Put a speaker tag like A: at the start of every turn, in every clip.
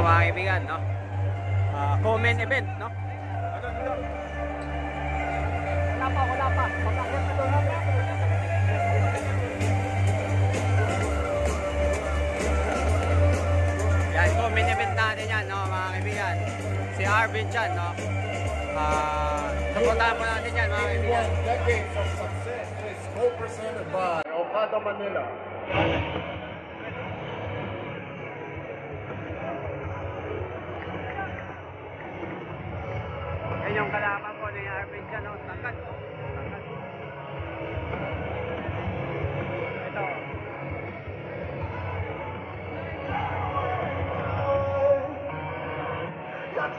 A: mga kaibigan, no? Uh, comment event, no?
B: Wala pa, wala pa. Pagkakit na doon natin.
A: Yan, comment event natin yan, no, mga kaibigan. Si Arvin Chan, no? Ah, supportahan po natin yan, mga kaibigan.
C: One decades of success is co-presented by Okada Manila.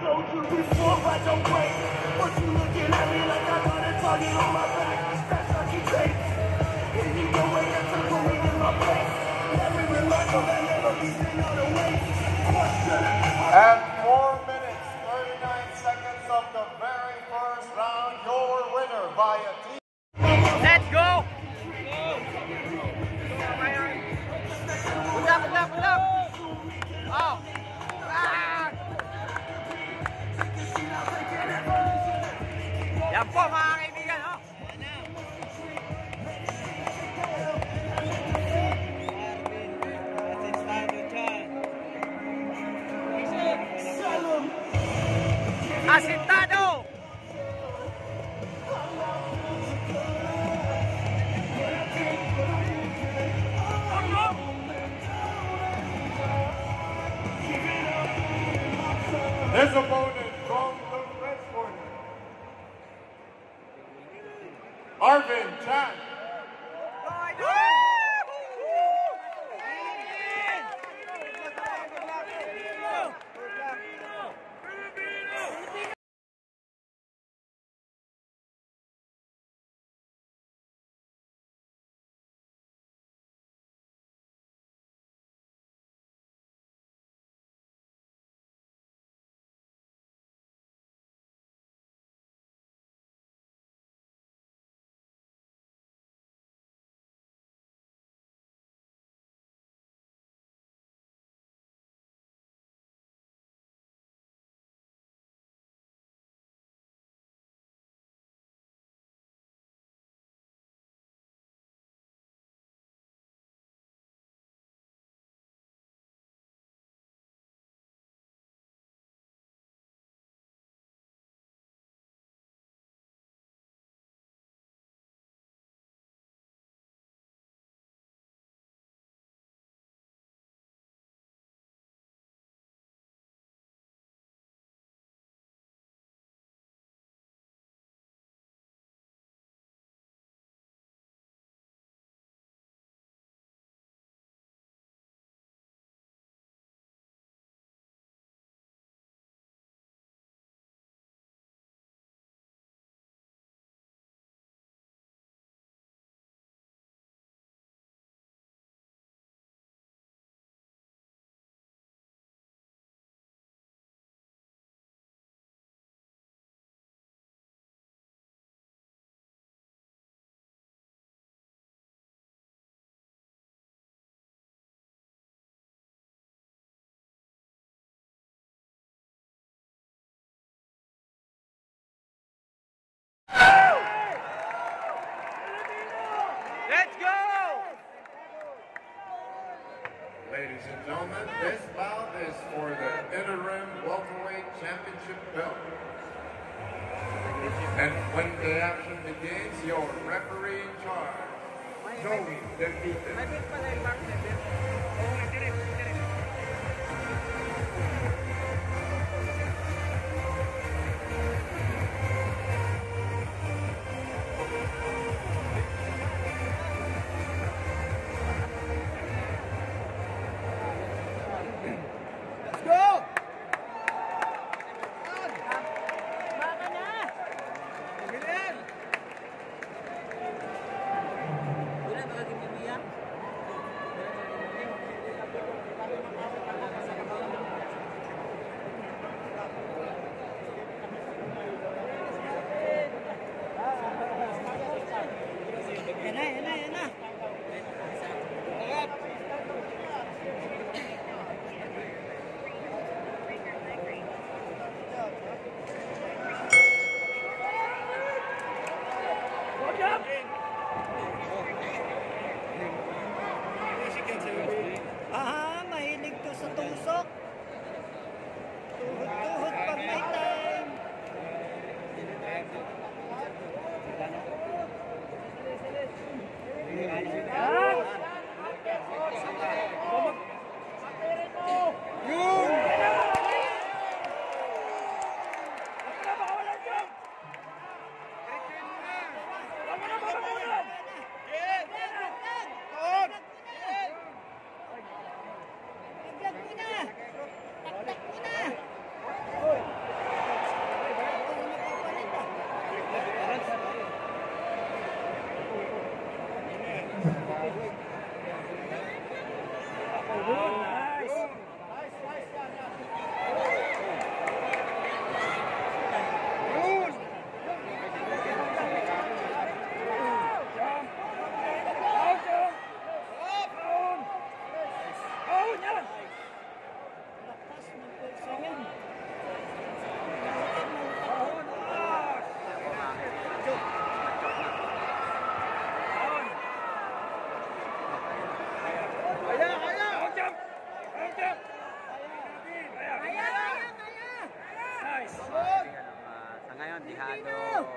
D: Told you before I don't break. But you looking at me like I got a target on my back. That's how you take. And you way up to put me in my place. Every remarkable that never be seen way.
C: Arvin Jack. And gentlemen, this bout is for the interim welterweight championship belt. And when the action begins, your referee in charge, Joey Depites.
B: kandidato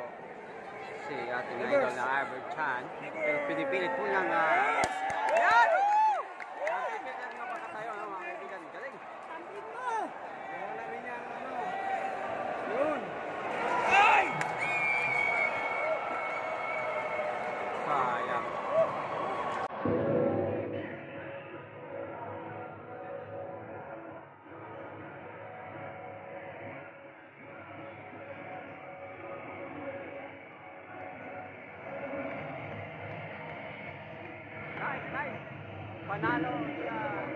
A: si ating idol na Albert Chan. Pero pinipilit po ng uh, ah, banana